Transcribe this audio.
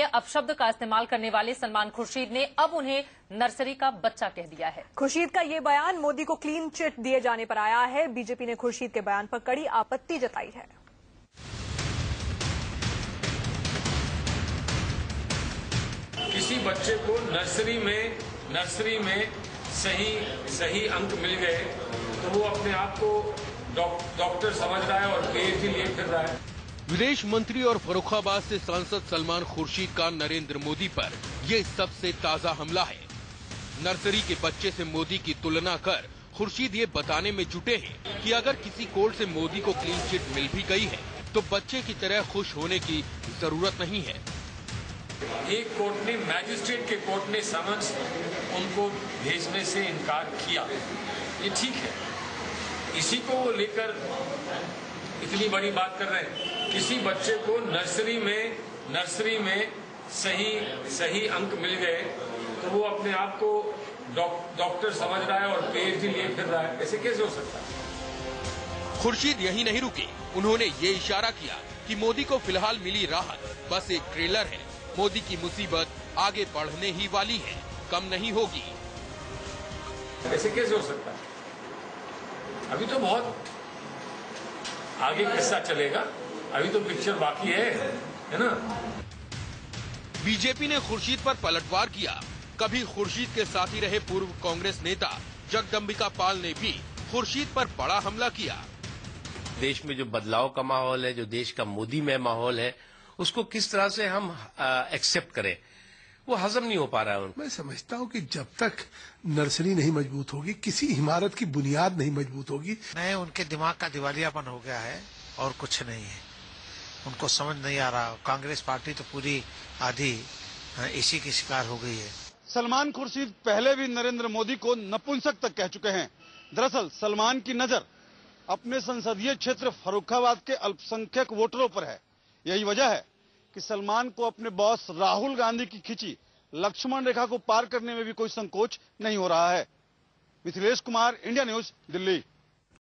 अपशब्द का इस्तेमाल करने वाले सलमान खुर्शीद ने अब उन्हें नर्सरी का बच्चा कह दिया है। खुर्शीद का ये बयान मोदी को क्लीन चिट दिए जाने पर आया है। बीजेपी ने खुर्शीद के बयान पर कड़ी आपत्ति जताई है। किसी बच्चे को नर्सरी में नर्सरी में सही सही अंक मिल गए तो वो अपने आप को डॉक- डॉक्टर समझ रहा है और पीएचडी लिए फिर रहा है। विदेश मंत्री और फरुखाबाद से सांसद सलमान खुर्शीद का नरेंद्र मोदी पर ये सबसे ताज़ा हमला है। नर्सरी के बच्चे से मोदी की तुलना कर खुर्शीद ये बताने में जुटे हैं कि अगर किसी कोर्ट से मोदी को क्लीन चिट मिल भी गई है तो बच्चे की तरह खुश होने की ज़रूरत नहीं है। एक कोर्ट ने मैजिस्ट्रेट के कोर्ट ने समझ उनको भेजने से इनकार किया। ये ठीक है। इसी को लेकर इतनी बड़ी बात कर रहे हैं। किसी बच्चे को नर्सरी में नर्सरी में सही सही अंक मिल गए तो वो अपने आप को डॉक- डॉक्टर समझ रहा है और पीएचडी लिए फिर रहा है। ऐसे कैसे हो सकता है? खुर्शीद यही नहीं रुके। उन्होंने ये इशारा किया कि मोदी को फ़िलहाल मिली राहत। बस एक ट्रेलर है। मोदी की मुसीबत आगे बढ़ने ही वाली है। कम नहीं होगी। ऐसे कैसे हो सकता है? अभी तो बहुत आगे किस्सा चलेगा? अभी तो पिक्चर बाकी है है ना? बीजेपी ने खुर्शीद पर पलटवार किया। कभी खुर्शीद के साथी रहे पूर्व कांग्रेस नेता जगदम्बिका पाल ने भी खुर्शीद पर बड़ा हमला किया। देश में जो बदलाव का माहौल है जो देश का मोदी में माहौल है उसको किस तरह से हम एक्सेप्ट करें? वो हजम नहीं हो पा रहा है उनको। मैं समझता हूँ कि जब तक नर्सरी नहीं मज़बूत होगी किसी इमारत की बुनियाद नहीं मज़बूत होगी। नहीं उनके दिमाग का दिवालियापन हो गया है और कुछ नहीं है। उनको समझ नहीं आ रहा। कांग्रेस पार्टी तो पूरी आधी हाँ, इसी की शिकार हो गई है। सलमान खुर्शीद पहले भी नरेंद्र मोदी को नपुंसक तक कह चुके हैं। दरअसल सलमान की नज़र अपने संसदीय क्षेत्र फरुखाबाद के अल्पसंख्यक वोटरों पर है। यही वजह है कि सलमान को अपने बॉस राहुल गांधी की खिंची लक्ष्मण रेखा को पार करने में भी कोई संकोच नहीं हो रहा है। Mithilesh Kumar, India news, Delhi.